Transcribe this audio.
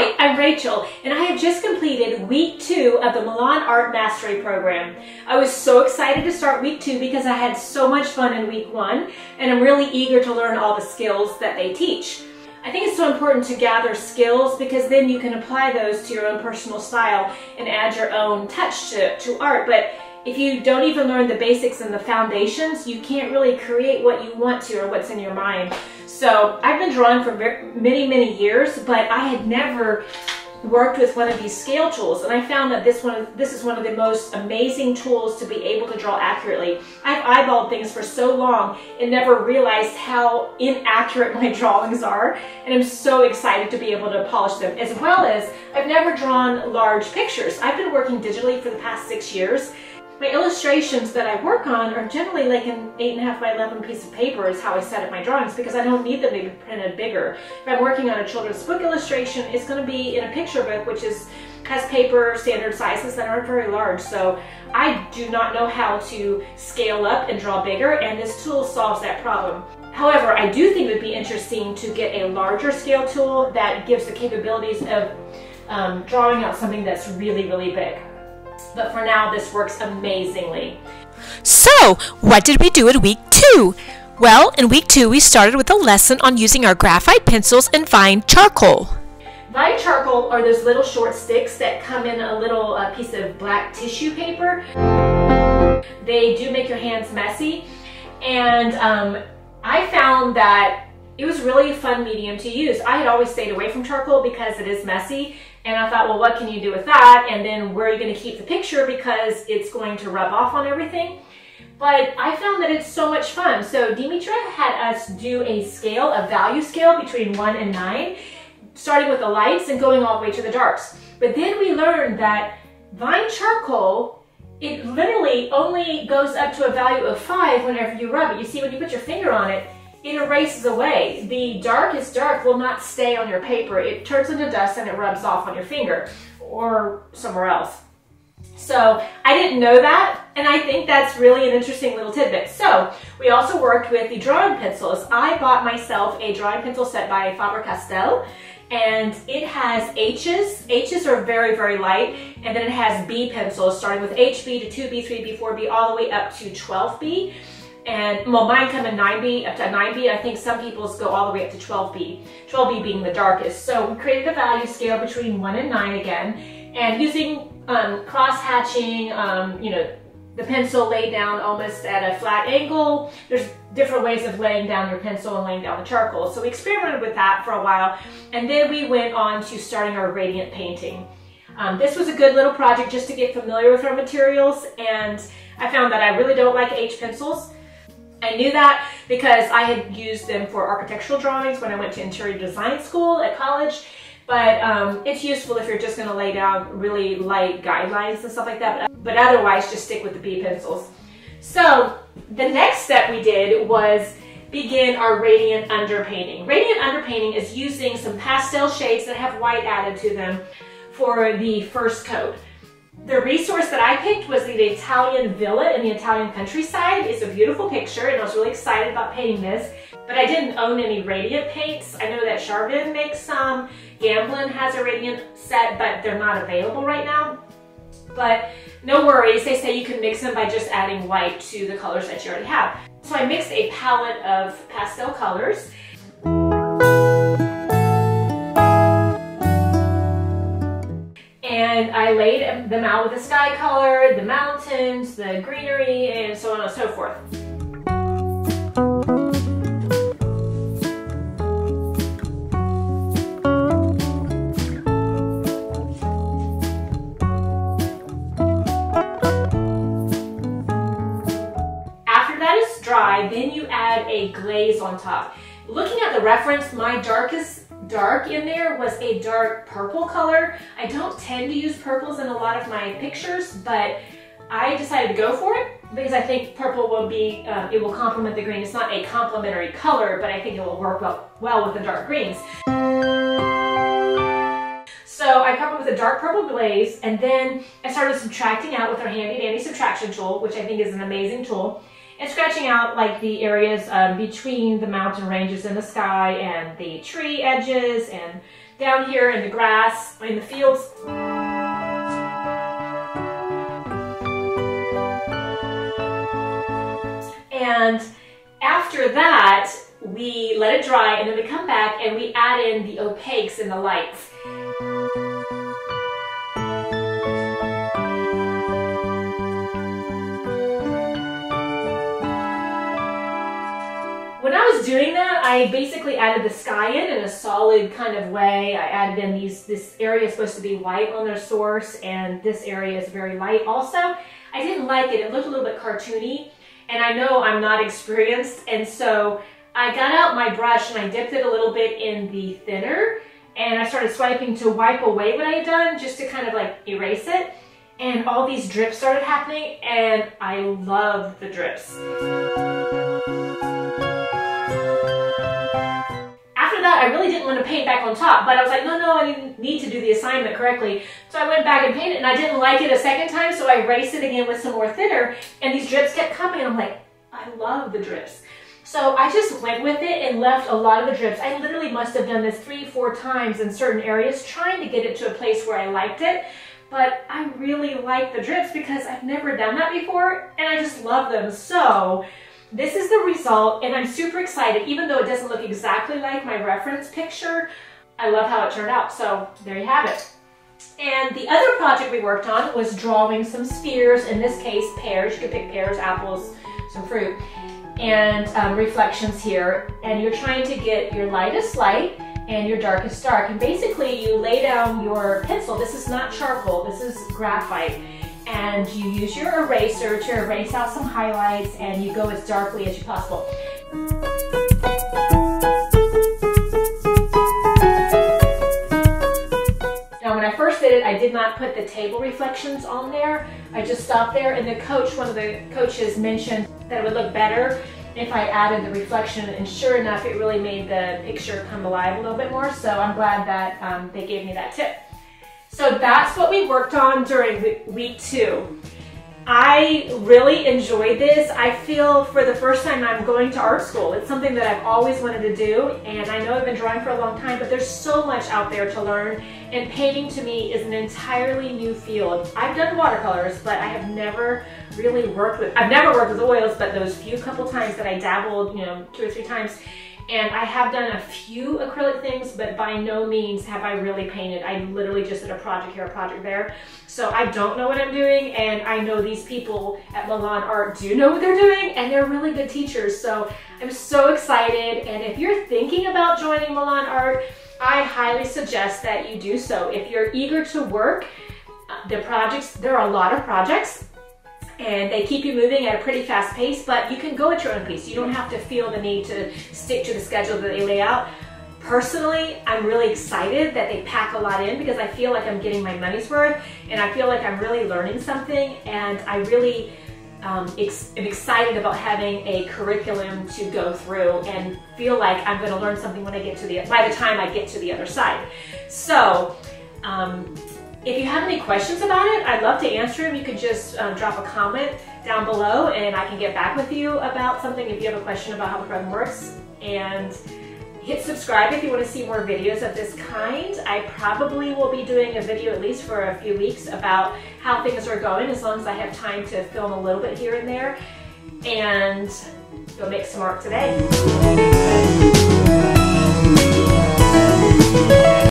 Hi, I'm Rachel, and I have just completed week two of the Milan Art Mastery Program. I was so excited to start week two because I had so much fun in week one, and I'm really eager to learn all the skills that they teach. I think it's so important to gather skills because then you can apply those to your own personal style and add your own touch to, to art. But if you don't even learn the basics and the foundations, you can't really create what you want to or what's in your mind. So I've been drawing for many, many years, but I had never worked with one of these scale tools and I found that this one this is one of the most amazing tools to be able to draw accurately. I've eyeballed things for so long and never realized how inaccurate my drawings are and I'm so excited to be able to polish them as well as I've never drawn large pictures. I've been working digitally for the past six years my illustrations that I work on are generally like an 8.5 by 11 piece of paper is how I set up my drawings because I don't need them to be printed bigger. If I'm working on a children's book illustration, it's going to be in a picture book which is has paper standard sizes that aren't very large. So I do not know how to scale up and draw bigger and this tool solves that problem. However, I do think it would be interesting to get a larger scale tool that gives the capabilities of um, drawing out something that's really, really big. But for now, this works amazingly. So, what did we do in week two? Well, in week two, we started with a lesson on using our graphite pencils and vine charcoal. Vine charcoal are those little short sticks that come in a little uh, piece of black tissue paper. They do make your hands messy. And um, I found that it was really a fun medium to use. I had always stayed away from charcoal because it is messy and I thought, well, what can you do with that? And then where are you going to keep the picture because it's going to rub off on everything? But I found that it's so much fun. So Dimitra had us do a scale, a value scale between one and nine, starting with the lights and going all the way to the darks. But then we learned that vine charcoal, it literally only goes up to a value of five whenever you rub it. You see, when you put your finger on it, it erases away. The darkest dark will not stay on your paper. It turns into dust and it rubs off on your finger or somewhere else. So I didn't know that, and I think that's really an interesting little tidbit. So we also worked with the drawing pencils. I bought myself a drawing pencil set by Faber-Castell, and it has H's. H's are very, very light, and then it has B pencils, starting with HB to 2B, 3B, 4B, all the way up to 12B. And well, mine come in 9B up to 9B. I think some people's go all the way up to 12B, 12B being the darkest. So we created a value scale between 1 and 9 again. And using um, cross hatching, um, you know, the pencil laid down almost at a flat angle. There's different ways of laying down your pencil and laying down the charcoal. So we experimented with that for a while. And then we went on to starting our radiant painting. Um, this was a good little project just to get familiar with our materials. And I found that I really don't like H pencils. I knew that because I had used them for architectural drawings when I went to interior design school at college. But um, it's useful if you're just going to lay down really light guidelines and stuff like that. But, but otherwise, just stick with the B pencils. So the next step we did was begin our radiant underpainting. Radiant underpainting is using some pastel shades that have white added to them for the first coat. The resource that I picked was the Italian villa in the Italian countryside. It's a beautiful picture and I was really excited about painting this, but I didn't own any radiant paints. I know that Charvin makes some, Gamblin has a radiant set, but they're not available right now. But no worries, they say you can mix them by just adding white to the colors that you already have. So I mixed a palette of pastel colors and I laid them out with the sky color, the mountains, the greenery, and so on and so forth. After that is dry, then you add a glaze on top. Looking at the reference, my darkest dark in there was a dark purple color. I don't tend to use purples in a lot of my pictures, but I decided to go for it because I think purple will be, uh, it will complement the green. It's not a complementary color, but I think it will work well, well with the dark greens. So I covered with a dark purple glaze and then I started subtracting out with our handy dandy subtraction tool, which I think is an amazing tool and scratching out like the areas um, between the mountain ranges in the sky and the tree edges and down here in the grass, in the fields. And after that, we let it dry and then we come back and we add in the opaques and the lights. Was doing that, I basically added the sky in in a solid kind of way. I added in these, this area is supposed to be white on their source and this area is very light also. I didn't like it, it looked a little bit cartoony and I know I'm not experienced and so I got out my brush and I dipped it a little bit in the thinner and I started swiping to wipe away what I had done just to kind of like erase it and all these drips started happening and I love the drips. Want to paint back on top, but I was like, no, no, I need to do the assignment correctly. So I went back and painted and I didn't like it a second time, so I erased it again with some more thinner and these drips kept coming. I'm like, I love the drips. So I just went with it and left a lot of the drips. I literally must have done this three, four times in certain areas, trying to get it to a place where I liked it. But I really like the drips because I've never done that before and I just love them. So this is the result and I'm super excited, even though it doesn't look exactly like my reference picture. I love how it turned out, so there you have it. And the other project we worked on was drawing some spheres, in this case pears, you could pick pears, apples, some fruit, and um, reflections here. And you're trying to get your lightest light and your darkest dark. And basically you lay down your pencil, this is not charcoal, this is graphite and you use your eraser to erase out some highlights and you go as darkly as you possible. Now when I first did it, I did not put the table reflections on there. I just stopped there and the coach, one of the coaches mentioned that it would look better if I added the reflection and sure enough it really made the picture come alive a little bit more so I'm glad that um, they gave me that tip. So that's what we worked on during week two. I really enjoyed this. I feel for the first time I'm going to art school. It's something that I've always wanted to do and I know I've been drawing for a long time but there's so much out there to learn and painting to me is an entirely new field. I've done watercolors but I have never really worked with, I've never worked with oils but those few couple times that I dabbled, you know, two or three times and I have done a few acrylic things, but by no means have I really painted. I literally just did a project here, a project there. So I don't know what I'm doing, and I know these people at Milan Art do know what they're doing, and they're really good teachers. So I'm so excited, and if you're thinking about joining Milan Art, I highly suggest that you do so. If you're eager to work, the projects, there are a lot of projects and they keep you moving at a pretty fast pace, but you can go at your own pace. You don't have to feel the need to stick to the schedule that they lay out. Personally, I'm really excited that they pack a lot in because I feel like I'm getting my money's worth and I feel like I'm really learning something and I really um, ex am excited about having a curriculum to go through and feel like I'm going to learn something when I get to the, by the time I get to the other side. So, um, if you have any questions about it, I'd love to answer them. You could just um, drop a comment down below and I can get back with you about something if you have a question about how the program works. And hit subscribe if you want to see more videos of this kind. I probably will be doing a video at least for a few weeks about how things are going as long as I have time to film a little bit here and there. And go make some art today.